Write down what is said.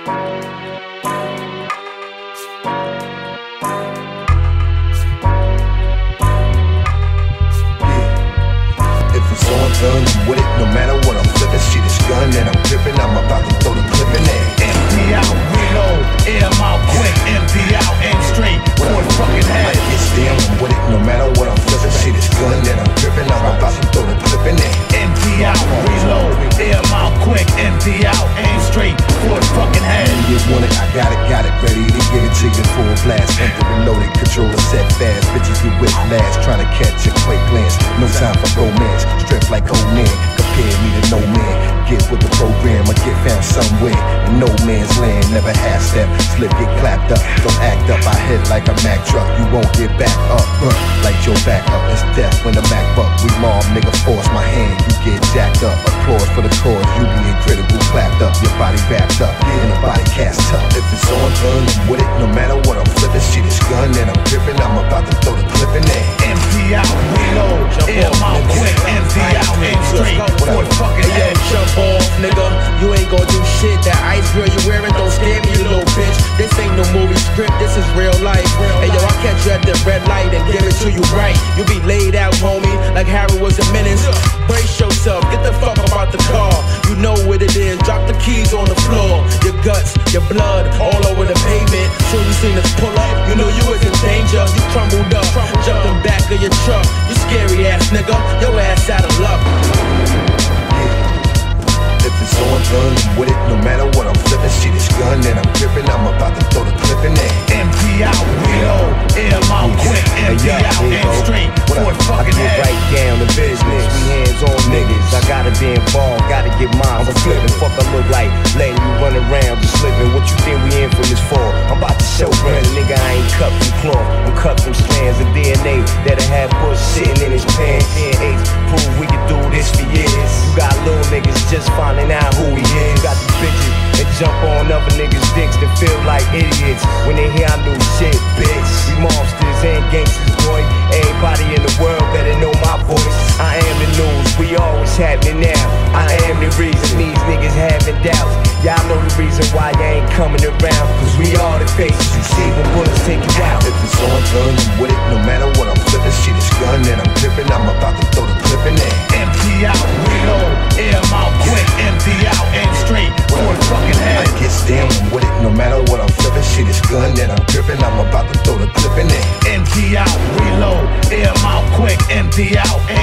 If it's on with it. With. No matter You want it, I got it, got it, ready to give it to you full blast. Empty reloaded, controller set fast. Bitches get whiplash, trying to catch a quick glance. No time for romance, stripped like Conan. Compare me to no man. Get with the program or get found somewhere. In no man's land, never half step. Slip, get clapped up. Don't act up, I hit like a Mack truck. You won't get back up, like your back up. It's death when the Mac buck. We mob, nigga, force my hand. You get jacked up. Applause for the cause. You be incredible, clapped up. Your body wrapped up, and the body cast up. If it's on gun, I'm with it. No matter what I'm flipping, shit is gun and I'm gripping. I'm about to throw the clip in there. Empty out, reload, air out quick, empty out, aim straight for the fucking head. jump off, nigga. You ain't gonna do shit. That ice girl you wearing don't scare me, you little bitch. This ain't no movie script, this is real life. Hey yo, I catch you at the red light and give it to you right. You be laid out, homie, like Harry was a menace. Brace yourself, get the fuck up out the car. You know guts, your blood, all over the pavement. Soon you seen us pull up, you know you was in danger. You crumbled up, jumping back of your truck. You scary ass nigga, your ass out of luck. If it's on gun, I'm with it. No matter what I'm flipping, shit is gun and I'm gripping. I'm about to throw the clip in there. Empty out, reload, air them out quick, empty Hey, yo, out, here you aim go. straight What for up? the I get head. right down to business. We hands on niggas. I gotta be involved, gotta get mine. I'm flipping. Fuck, I look like letting you around just slipping. What you think we in for this for? I'm about to show brand nigga. I ain't cut from cloth. I'm cut from strands of DNA that'll have Bush sitting in his pants. DNA prove we can do this for years. You got little niggas just finding out who he is. You got the bitches that jump on other niggas' dicks that feel like idiots when they hear I new shit, bitch. We monsters and gangsters, boy. Everybody in the world better know my voice. I am the news, we always happening now. I am only reason these niggas having doubts. Y'all know the reason why you ain't coming around. Cause we all the faces you see when bullets take it out. If it's on turn, I'm with it. No matter what I'm flipping, shit is gun and I'm dripping. I'm about to throw the clip in there. Empty out, reload, air out quick, empty out and straight. Well, fucking head. I guess damn, I'm with it. No matter what I'm flipping, shit is gun and I'm dripping. I'm about to throw the clip in there. Empty out, reload, air out quick, empty out and